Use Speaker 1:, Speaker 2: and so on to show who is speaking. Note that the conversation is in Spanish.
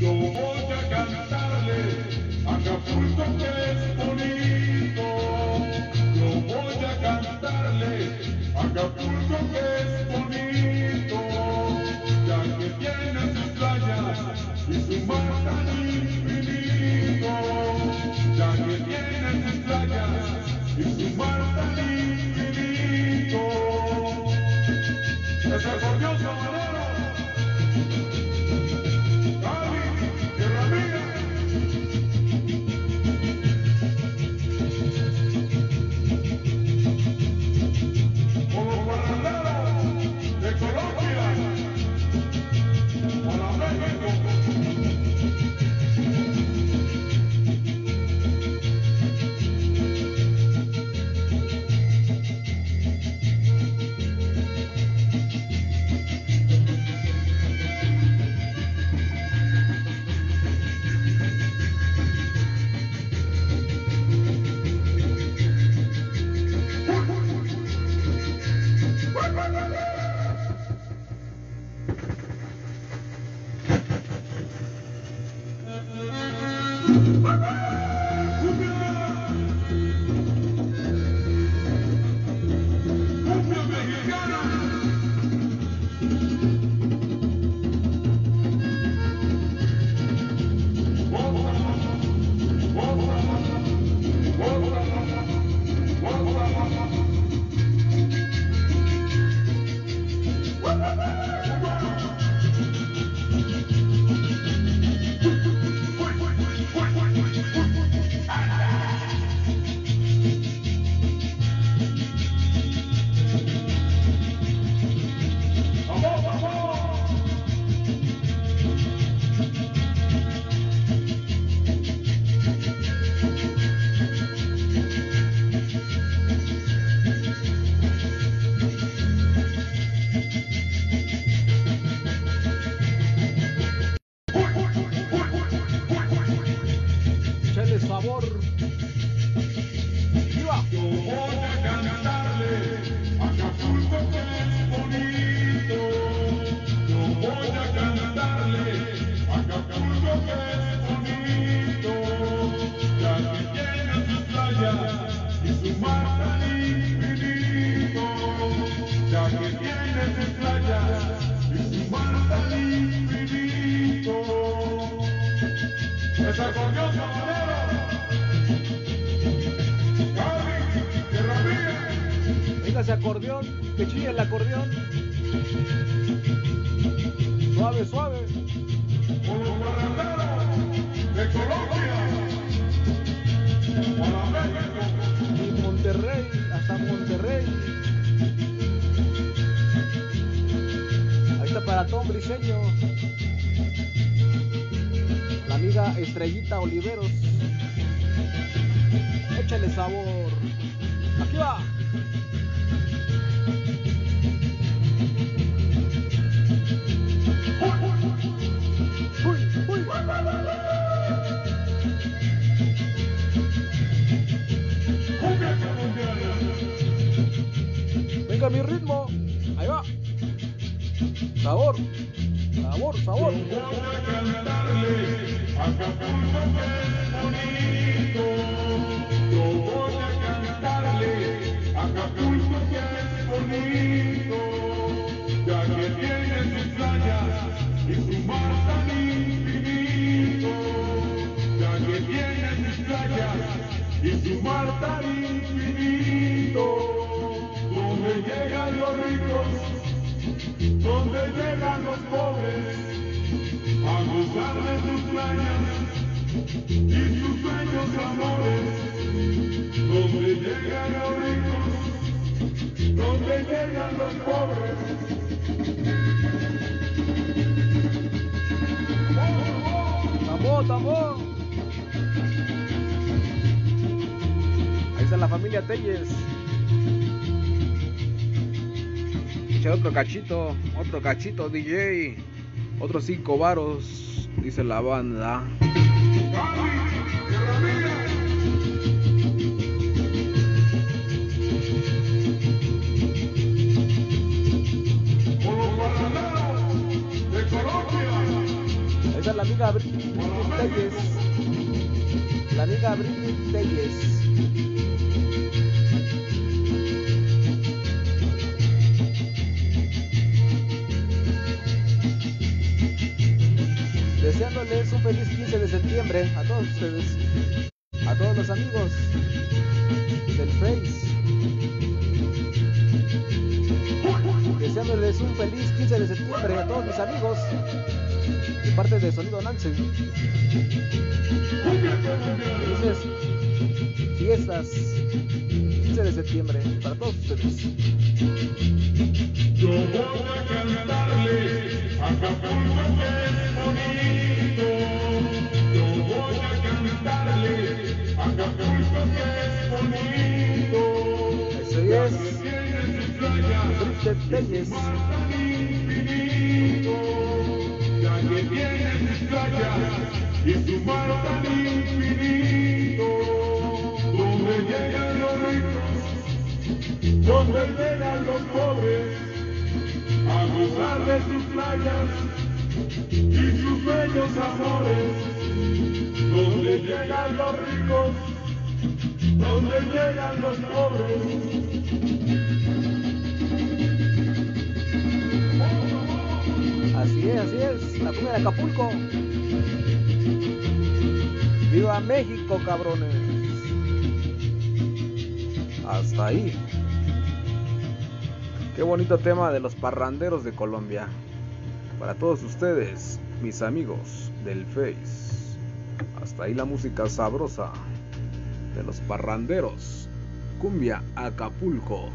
Speaker 1: Yo voy a cantarle Acapulco que es bonito, yo voy a cantarle a Acapulco. Bye-bye.
Speaker 2: Venga ese acordeón, que chilla el acordeón. Suave, suave.
Speaker 1: Con los barranderos de Colombia. Para México.
Speaker 2: Y Monterrey, hasta Monterrey. Ahí está para Tom Briseño amiga Estrellita Oliveros. Échale sabor. Aquí va. Venga mi ritmo, ahí va, sabor. Sabor, sabor.
Speaker 1: Acapulco, bonito. llegan los llegan los pobres.
Speaker 2: Ahí está la familia Telles. Echa otro cachito, otro cachito DJ, otros cinco varos, dice la banda. Está la amiga Britney Telles. La amiga Britney Telles. deseándoles un feliz 15 de septiembre a todos ustedes, a todos los amigos del Face. Deseándoles un feliz 15 de septiembre a todos mis amigos de parte de Sonido Nancy. Felices fiestas 15 de septiembre para todos ustedes.
Speaker 1: Yo voy a cantarle a Acapulco es bonito. Yo voy a cantarle a Acapulco es bonito.
Speaker 2: Eso es. Telles.
Speaker 1: Ya que playas y su mar tan infinito, donde llegan los ricos,
Speaker 2: donde llegan los pobres
Speaker 1: a gozar de sus
Speaker 2: playas
Speaker 1: y sus bellos amores,
Speaker 2: donde llegan los ricos, donde llegan los pobres. Así es, así es, la cumbia de Acapulco. ¡Viva México, cabrones! Hasta ahí. Qué bonito tema de los parranderos de Colombia. Para todos ustedes, mis amigos del Face. Hasta ahí la música sabrosa de los parranderos. Cumbia Acapulco.